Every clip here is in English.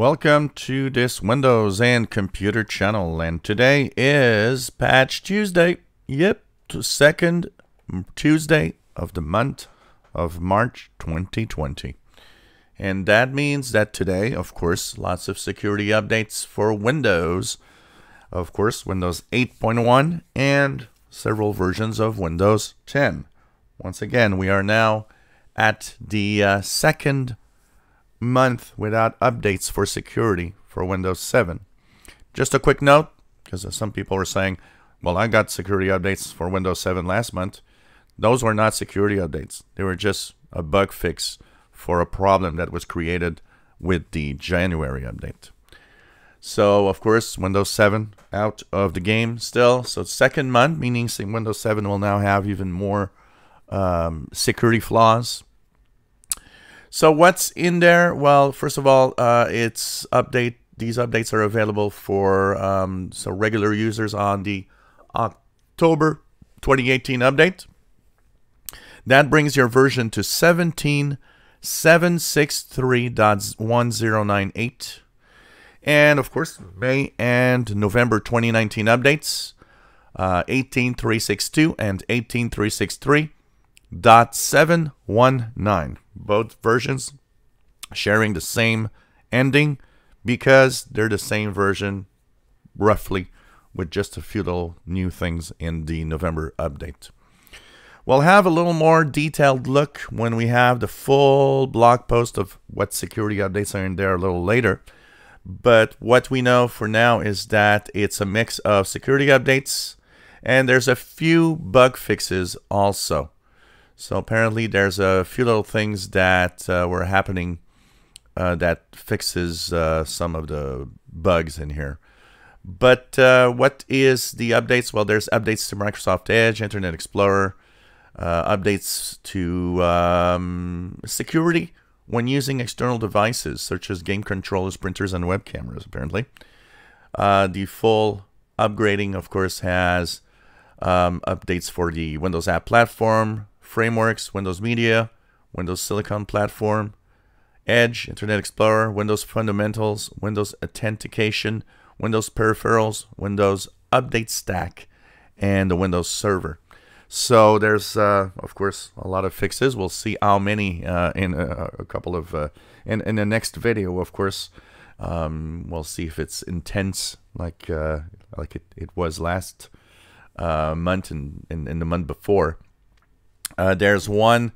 Welcome to this Windows and computer channel and today is Patch Tuesday. Yep, second Tuesday of the month of March 2020. And that means that today, of course, lots of security updates for Windows. Of course, Windows 8.1 and several versions of Windows 10. Once again, we are now at the uh, second month without updates for security for Windows 7. Just a quick note, because some people were saying, well, I got security updates for Windows 7 last month. Those were not security updates. They were just a bug fix for a problem that was created with the January update. So, of course, Windows 7 out of the game still. So, second month, meaning Windows 7 will now have even more um, security flaws so what's in there? Well, first of all, uh, it's update. These updates are available for um, so regular users on the October 2018 update. That brings your version to 17.763.1098. And of course, May and November 2019 updates, uh, 18.362 and 18.363 Both versions sharing the same ending because they're the same version roughly with just a few little new things in the November update. We'll have a little more detailed look when we have the full blog post of what security updates are in there a little later. But what we know for now is that it's a mix of security updates and there's a few bug fixes also. So apparently there's a few little things that uh, were happening uh, that fixes uh, some of the bugs in here. But uh, what is the updates? Well, there's updates to Microsoft Edge, Internet Explorer, uh, updates to um, security when using external devices such as game controllers, printers, and web cameras, apparently. Uh, the full upgrading, of course, has um, updates for the Windows App Platform, frameworks, Windows Media, Windows Silicon Platform, Edge, Internet Explorer, Windows Fundamentals, Windows Authentication, Windows Peripherals, Windows Update Stack, and the Windows Server. So there's, uh, of course, a lot of fixes. We'll see how many uh, in a, a, couple of uh, in in the next video. Of course, um, we'll see if it's intense like uh, like it, it was last uh, month and in, in the month before. Uh, there's one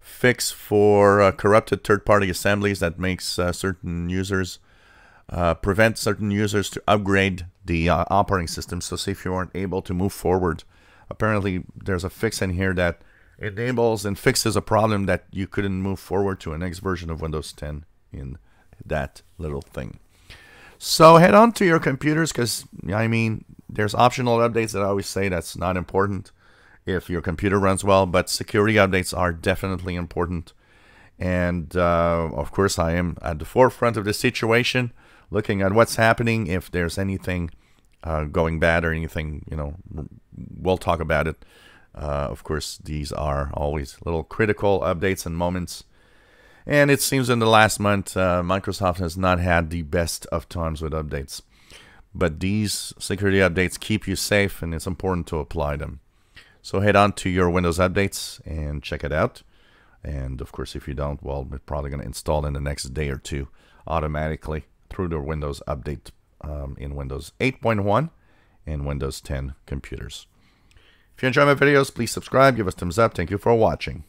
fix for uh, corrupted third-party assemblies that makes uh, certain users uh, prevent certain users to upgrade the uh, operating system. So, see if you aren't able to move forward, apparently there's a fix in here that enables and fixes a problem that you couldn't move forward to a next version of Windows 10 in that little thing. So head on to your computers because I mean there's optional updates that I always say that's not important if your computer runs well, but security updates are definitely important. And uh, of course, I am at the forefront of the situation, looking at what's happening. If there's anything uh, going bad or anything, you know, we'll talk about it. Uh, of course, these are always little critical updates and moments. And it seems in the last month, uh, Microsoft has not had the best of times with updates. But these security updates keep you safe, and it's important to apply them. So head on to your Windows updates and check it out. And of course, if you don't, well, we're probably going to install in the next day or two automatically through the Windows update um, in Windows 8.1 and Windows 10 computers. If you enjoy my videos, please subscribe, give us thumbs up. Thank you for watching.